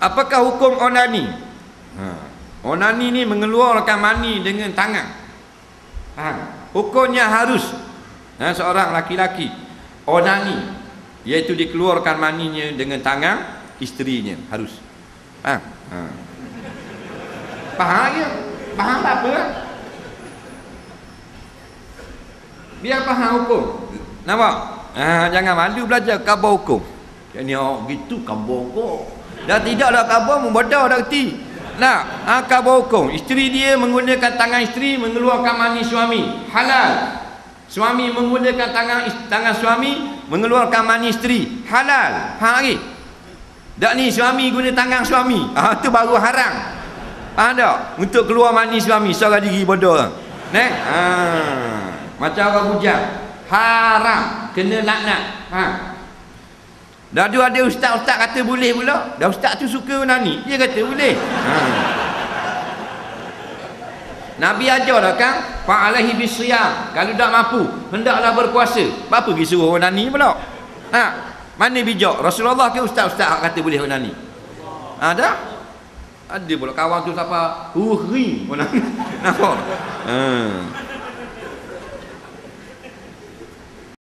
Apakah hukum onani? Ha. Onani ni mengeluarkan mani dengan tangan. Ha. Hukumnya harus ha, seorang laki-laki onani iaitu dikeluarkan maninya dengan tangan isterinya harus. Ha. ha. Faham ya? Faham apa? Biar faham hukum. Nampak? Ha, jangan malu belajar khabar hukum. Ini oh, gitu khabar hukum. Dah tidak dah khabar membodoh dah reti. Nah, ha, khabar hukum. Isteri dia menggunakan tangan isteri mengeluarkan mani suami. Halal. Suami menggunakan tangan tangan suami mengeluarkan mani isteri. Halal. Faham lagi? Tak ni suami guna tangan suami. Ah ha, tu baru haram. Faham tak? Untuk keluar mani suami seorang diri bodoh. Nek? Ha. Macam orang bujang. Haram. Kena laknat. Ha. Dah ada ada ustaz-ustaz kata boleh pula. Dah ustaz tu suka nani. Dia kata boleh. Ha. Nabi ajar dah kan? Fa'alaihi bisyam. Kalau tak mampu, hendaklah berpuasa. Apa pergi suruh orang nani pula? Ha. Mana bijak? Rasulullah ke ustaz-ustaz kata boleh orang nani? Ada? Ha, ada pula kawan tu siapa? Huri. Nampak? Ha.